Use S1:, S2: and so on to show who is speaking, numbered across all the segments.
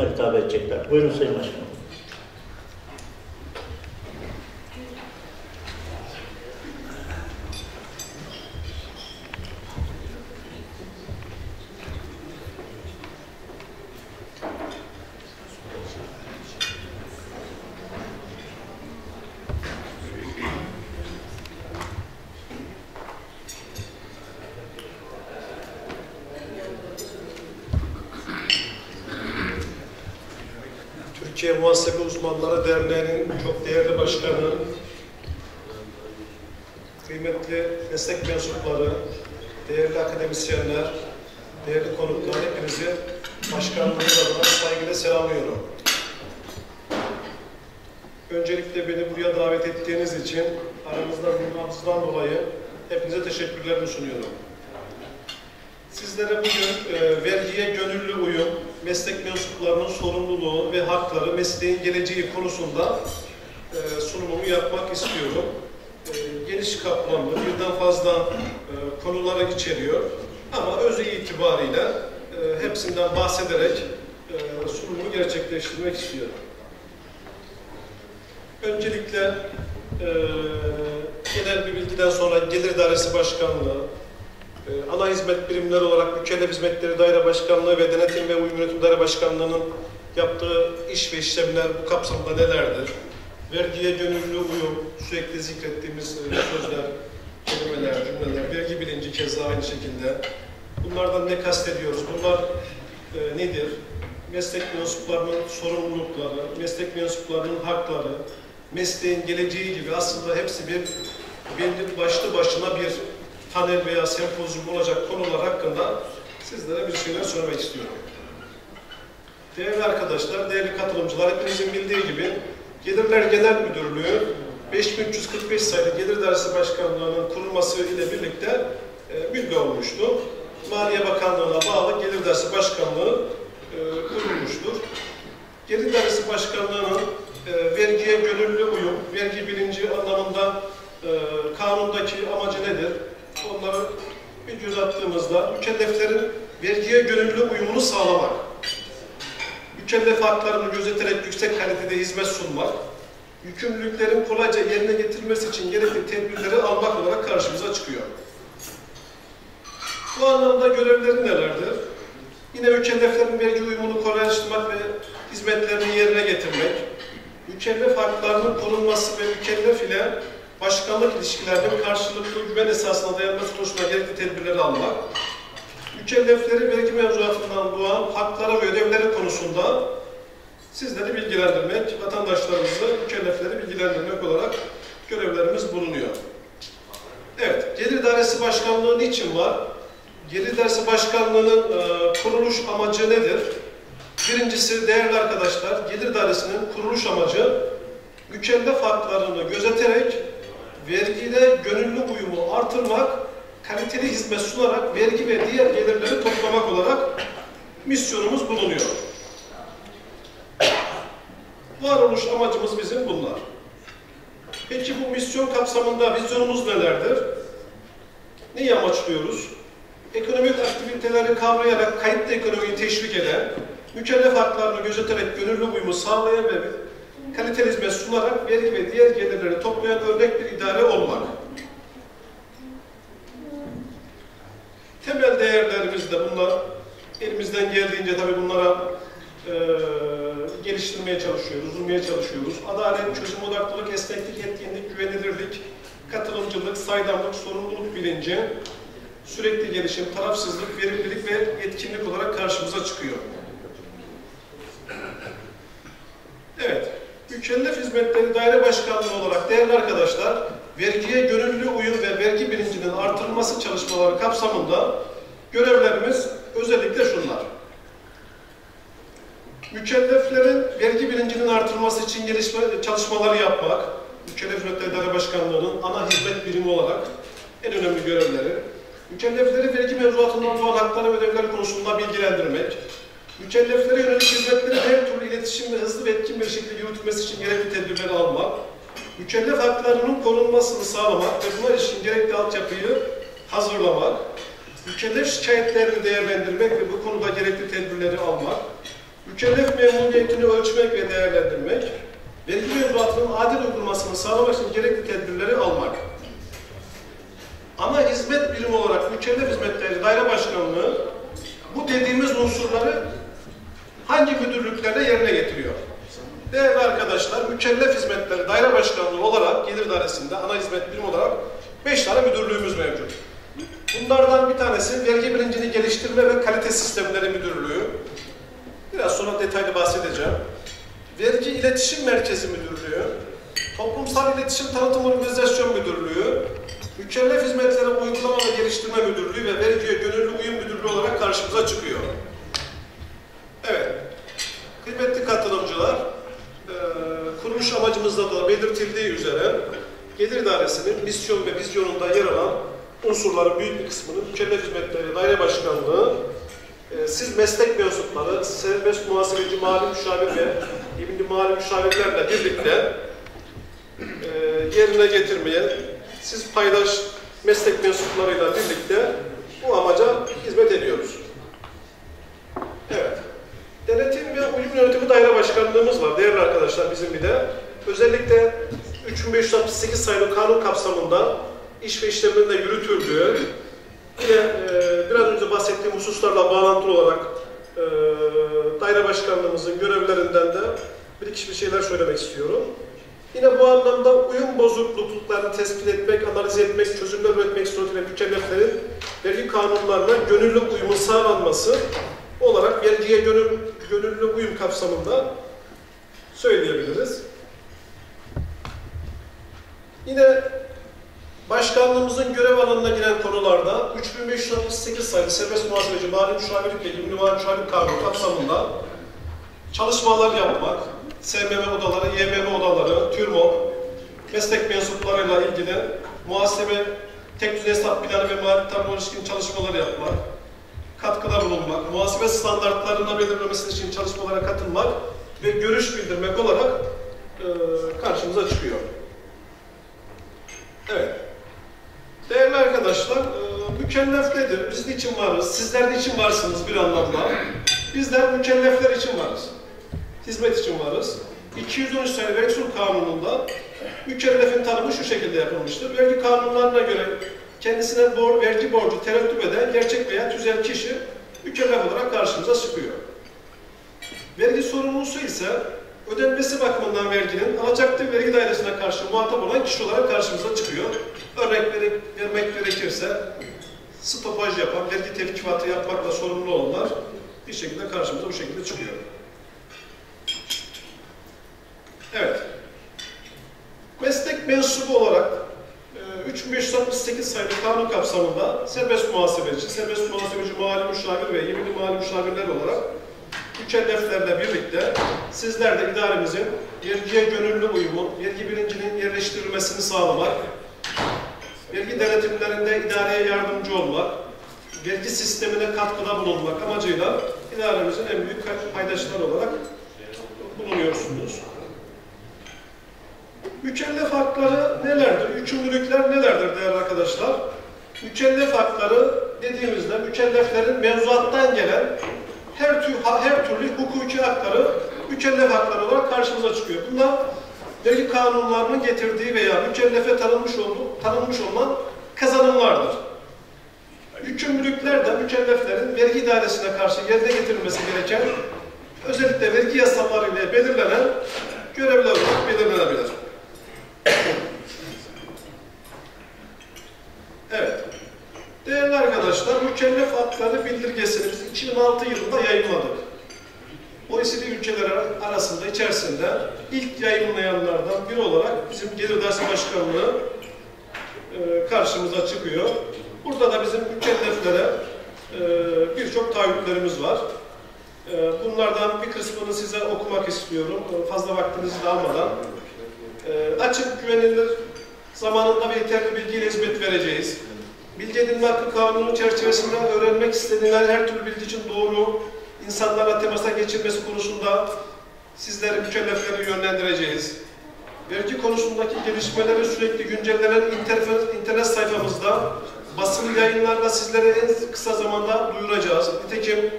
S1: basına hitap edecekler. Buyurun Sayın Başkanım.
S2: Türkiye Muhasebe Uzmanları Derneği'nin çok değerli başkanı, kıymetli meslek mensupları, değerli akademisyenler, değerli konuklar hepinizi başkanlığımız adına saygıyla selamlıyorum. Öncelikle beni buraya davet ettiğiniz için aramızda bulunmamızdan dolayı hepinize teşekkürlerimi sunuyorum. Sizlere bugün e, vergiye gönüllü uyum, meslek mensuplarının sorumluluğu ve hakları, mesleğin geleceği konusunda e, sunumumu yapmak istiyorum. E, geniş kapsamlı, birden fazla e, konulara içeriyor. Ama özü itibariyle e, hepsinden bahsederek e, sunumumu gerçekleştirmek istiyorum. Öncelikle e, genel bir bilgiden sonra Gelir Dairesi Başkanlığı, ana hizmet birimleri olarak Mükellef Hizmetleri Daire Başkanlığı ve Denetim ve Uyum Yönetim Daire Başkanlığı'nın yaptığı iş ve işlemler bu kapsamda nelerdir? Vergiye gönüllü uyum, sürekli zikrettiğimiz e, sözler, kelimeler, cümleler, vergi bilinci keza aynı şekilde. Bunlardan ne kastediyoruz? Bunlar e, nedir? Meslek mensuplarının sorumlulukları, meslek mensuplarının hakları, mesleğin geleceği gibi aslında hepsi bir belli başlı başına bir panel veya sempozyum olacak konular hakkında sizlere bir şeyler söylemek istiyorum. Değerli arkadaşlar, değerli katılımcılar, hepinizin bildiği gibi Gelirler Genel Müdürlüğü 5345 sayılı Gelir Dairesi Başkanlığı'nın kurulması ile birlikte e, bilgi olmuştu. Maliye Bakanlığı'na bağlı Gelir Dairesi Başkanlığı e, kurulmuştur. Gelir Dairesi Başkanlığı'nın e, vergiye gönüllü uyum, vergi bilinci anlamında e, kanundaki amacı onları bir göz attığımızda mükelleflerin vergiye gönüllü uyumunu sağlamak, mükellef haklarını gözeterek yüksek kalitede hizmet sunmak, yükümlülüklerin kolayca yerine getirilmesi için gerekli tedbirleri almak olarak karşımıza çıkıyor. Bu anlamda görevleri nelerdir? Yine mükelleflerin vergi uyumunu kolaylaştırmak ve hizmetlerini yerine getirmek, mükellef haklarının korunması ve mükellef ile başkanlık ilişkilerinin karşılıklı güven esasına dayanması konusunda gerekli tedbirleri almak, mükellefleri vergi mevzuatından doğan haklara ve ödevleri konusunda sizleri bilgilendirmek, vatandaşlarımızı, mükellefleri bilgilendirmek olarak görevlerimiz bulunuyor. Evet, Gelir Dairesi Başkanlığı niçin var? Gelir Dairesi Başkanlığı'nın e, kuruluş amacı nedir? Birincisi değerli arkadaşlar, Gelir Dairesi'nin kuruluş amacı mükellef haklarını gözeterek vergide gönüllü uyumu artırmak, kaliteli hizmet sunarak vergi ve diğer gelirleri toplamak olarak misyonumuz bulunuyor. Varoluş amacımız bizim bunlar. Peki bu misyon kapsamında vizyonumuz nelerdir? Neyi amaçlıyoruz? Ekonomik aktiviteleri kavrayarak kayıtlı ekonomiyi teşvik eden, mükellef haklarını gözeterek gönüllü uyumu sağlayan ve kaliteli hizmet sunarak vergi ve diğer gelirleri toplayan örnek bir idare olmak. Temel değerlerimiz de bunlar. Elimizden geldiğince tabii bunlara e, geliştirmeye çalışıyoruz, uzunmaya çalışıyoruz. Adalet, çözüm odaklılık, esneklik, etkinlik, güvenilirlik, katılımcılık, saydamlık, sorumluluk bilinci, sürekli gelişim, tarafsızlık, verimlilik ve etkinlik olarak karşımıza çıkıyor. Evet, Mükellef Hizmetleri Daire Başkanlığı olarak değerli arkadaşlar, vergiye gönüllü uyum ve vergi bilincinin artırılması çalışmaları kapsamında görevlerimiz özellikle şunlar. Mükelleflerin vergi bilincinin artırılması için gelişme çalışmaları yapmak, Mükellef Hizmetleri Daire Başkanlığı'nın ana hizmet birimi olarak en önemli görevleri, mükellefleri vergi mevzuatından doğan hakları ve ödevleri konusunda bilgilendirmek, mükelleflere yönelik hizmetleri her türlü iletişim ve hızlı ve etkin bir şekilde yürütülmesi için gerekli tedbirleri almak, mükellef haklarının korunmasını sağlamak ve buna ilişkin gerekli altyapıyı hazırlamak, mükellef şikayetlerini değerlendirmek ve bu konuda gerekli tedbirleri almak, mükellef memnuniyetini ölçmek ve değerlendirmek, vergi mevzuatının adil uygulanmasını sağlamak için gerekli tedbirleri almak. Ana hizmet birimi olarak mükellef hizmetleri daire başkanlığı bu dediğimiz unsurları hangi müdürlüklerde yerine getiriyor? Değerli arkadaşlar, mükellef hizmetleri daire başkanlığı olarak gelir dairesinde ana hizmet birimi olarak 5 tane müdürlüğümüz mevcut. Bunlardan bir tanesi vergi bilincini geliştirme ve kalite sistemleri müdürlüğü. Biraz sonra detaylı bahsedeceğim. Vergi İletişim Merkezi Müdürlüğü, Toplumsal İletişim Tanıtım Organizasyon Müdürlüğü, Mükellef Hizmetleri Uygulama ve Geliştirme Müdürlüğü ve Vergiye Gönüllü Uyum Müdürlüğü olarak karşımıza çıkıyor. Kıymetli katılımcılar, e, kuruluş amacımızda da belirtildiği üzere Gelir Dairesi'nin misyon ve vizyonunda yer alan unsurların büyük bir kısmını Mükellef Hizmetleri Daire Başkanlığı, e, siz meslek mensupları, serbest muhasebeci mali müşavir ve ibn mali müşavirlerle birlikte e, yerine getirmeye, siz paydaş meslek mensuplarıyla birlikte bu amaca hizmet ediyoruz. Denetim ve uyum yönetimi daire başkanlığımız var değerli arkadaşlar bizim bir de. Özellikle 3568 sayılı kanun kapsamında iş ve işleminin de yürütüldüğü yine e, biraz önce bahsettiğim hususlarla bağlantılı olarak e, daire başkanlığımızın görevlerinden de bir iki bir şeyler söylemek istiyorum. Yine bu anlamda uyum bozukluklarını tespit etmek, analiz etmek, çözümler üretmek suretiyle mükelleflerin vergi kanunlarına gönüllü uyumun sağlanması olarak vergiye gönül, gönüllü uyum kapsamında söyleyebiliriz. Yine başkanlığımızın görev alanına giren konularda 3568 sayılı serbest muhasebeci mali müşavirlik ve ünlü mali müşavirlik kanunu kapsamında çalışmalar yapmak, SMM odaları, YMM odaları, TÜRMOP, meslek mensuplarıyla ilgili muhasebe, tek düzey hesap planı ve mali tablo ilişkin çalışmalar yapmak, katkıda bulunmak, muhasebe standartlarına belirlemesi için çalışmalara katılmak ve görüş bildirmek olarak e, karşımıza çıkıyor. Evet. Değerli arkadaşlar, e, mükellef nedir? Biz için varız? Sizler için varsınız bir anlamda. Bizler mükellefler için varız. Hizmet için varız. 213 sayılı vergi kanununda mükellefin tanımı şu şekilde yapılmıştır. Vergi kanunlarına göre kendisine bor, vergi borcu tereddüt eden gerçek veya tüzel kişi mükellef olarak karşımıza çıkıyor. Vergi sorumlusu ise ödenmesi bakımından verginin alacaktır vergi dairesine karşı muhatap olan kişi olarak karşımıza çıkıyor. Örnek vermek gerekirse stopaj yapan, vergi tevkifatı yapmakla sorumlu olanlar bir şekilde karşımıza bu şekilde çıkıyor. Evet. Meslek mensubu olarak 3568 sayılı kanun kapsamında serbest muhasebeci, serbest muhasebeci mali müşavir ve yeminli mali müşavirler olarak mükelleflerle birlikte sizler de idaremizin vergiye gönüllü uyumu, vergi bilincinin yerleştirilmesini sağlamak, vergi denetimlerinde idareye yardımcı olmak, vergi sistemine katkıda bulunmak amacıyla idaremizin en büyük paydaşları olarak bulunuyorsunuz. Mükellef hakları nelerdir? Yükümlülükler nelerdir değerli arkadaşlar? Mükellef hakları dediğimizde mükelleflerin mevzuattan gelen her, tür, her türlü hukuki hakları mükellef hakları olarak karşımıza çıkıyor. Bunlar vergi kanunlarının getirdiği veya mükellefe tanınmış, olduğu, tanınmış olan kazanımlardır. Yükümlülükler de mükelleflerin vergi idaresine karşı yerine getirilmesi gereken özellikle vergi yasalarıyla belirlenen görevler olarak belirlenebilir. Evet. Değerli arkadaşlar, mükellef hakları bildirgesini biz 2006 yılında yayınladık. OECD ülkeleri arasında, içerisinde ilk yayınlayanlardan biri olarak bizim Gelir Dersi Başkanlığı e, karşımıza çıkıyor. Burada da bizim mükelleflere e, birçok taahhütlerimiz var. E, bunlardan bir kısmını size okumak istiyorum, fazla vaktinizi de almadan. Açık, güvenilir, zamanında ve yeterli bilgiyle hizmet vereceğiz. Bilgi edinme hakkı kanunu çerçevesinde öğrenmek istenilen her türlü bilgi için doğru, insanlarla temasa geçirmesi konusunda sizleri mükellefleri yönlendireceğiz. Vergi konusundaki gelişmeleri sürekli güncellenen internet, internet sayfamızda basın yayınlarla sizlere en kısa zamanda duyuracağız. Nitekim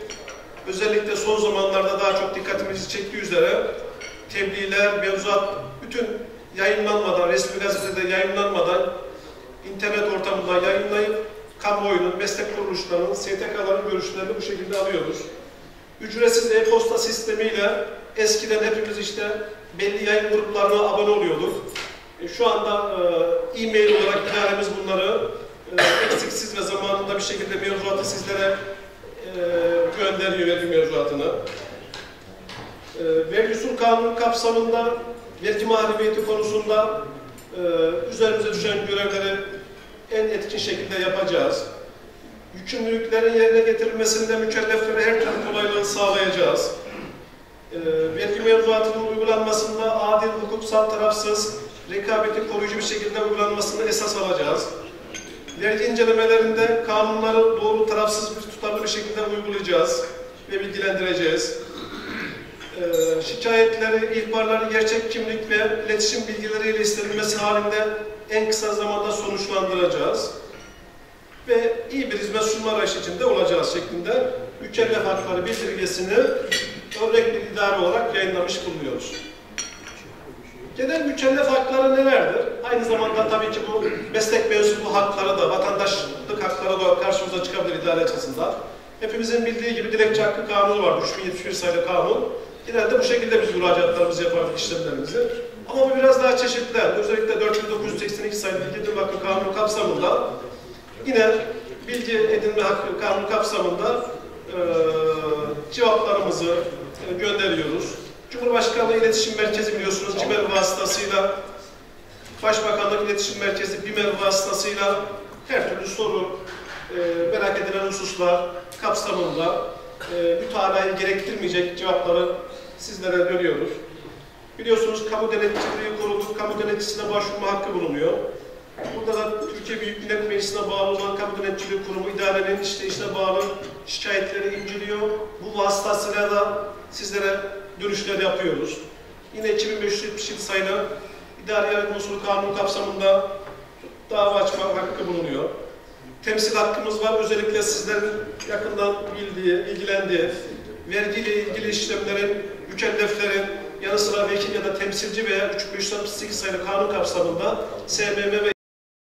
S2: özellikle son zamanlarda daha çok dikkatimizi çektiği üzere tebliğler, mevzuat bütün yayınlanmadan, resmi gazetede yayınlanmadan internet ortamında yayınlayıp kamuoyunun, meslek kuruluşlarının, STK'ların görüşlerini bu şekilde alıyoruz. Ücretsiz e-posta sistemiyle eskiden hepimiz işte belli yayın gruplarına abone oluyorduk. E, Şu anda e, e-mail olarak idaremiz bunları e, eksiksiz ve zamanında bir şekilde mevzuatı sizlere e, gönderiyor vergi mevzuatını. E, vergi usul kanunu kapsamında vergi mahremiyeti konusunda e, üzerimize düşen görevleri en etkin şekilde yapacağız. Yükümlülüklerin yerine getirilmesinde mükelleflere her türlü kolaylığı sağlayacağız. E, vergi mevzuatının uygulanmasında adil, hukuksal, tarafsız, rekabeti koruyucu bir şekilde uygulanmasını esas alacağız. Vergi incelemelerinde kanunları doğru, tarafsız bir tutarlı bir şekilde uygulayacağız ve bilgilendireceğiz. Ee, şikayetleri, ihbarları gerçek kimlik ve iletişim bilgileriyle istenilmesi halinde en kısa zamanda sonuçlandıracağız. Ve iyi bir hizmet sunma arayışı içinde olacağız şeklinde mükellef hakları bildirgesini örnek bir idare olarak yayınlamış bulunuyoruz. Genel mükellef hakları nelerdir? Aynı zamanda tabii ki bu meslek mensubu hakları da, vatandaşlık hakları da karşımıza çıkabilir idare açısından. Hepimizin bildiği gibi dilekçe hakkı kanunu var, 3071 sayılı kanun. Genelde bu şekilde biz müracaatlarımızı yapardık işlemlerimizi. Ama bu biraz daha çeşitli. Özellikle 4982 sayılı bilgi edinme hakkı kanunu kapsamında yine bilgi edinme hakkı kanunu kapsamında e, cevaplarımızı e, gönderiyoruz. Cumhurbaşkanlığı İletişim Merkezi biliyorsunuz CİMER vasıtasıyla Başbakanlık İletişim Merkezi BİMER vasıtasıyla her türlü soru, e, merak edilen hususlar kapsamında e, mütalayı gerektirmeyecek cevapları sizlere dönüyoruz. Biliyorsunuz kamu denetçiliği kurulu, kamu denetçisine başvurma hakkı bulunuyor. Burada da Türkiye Büyük Millet Meclisi'ne bağlı olan Kamu Denetçiliği Kurumu idarenin işte işine bağlı şikayetleri inceliyor. Bu vasıtasıyla da sizlere dönüşler yapıyoruz. Yine 2577 sayılı İdari Yargı Usulü Kanunu kapsamında dava açma hakkı bulunuyor. Temsil hakkımız var. Özellikle sizlerin yakından bildiği, ilgilendiği, vergiyle ilgili işlemlerin, mükelleflerin yanı sıra vekil ya da temsilci veya 3568 sayılı kanun kapsamında SMM ve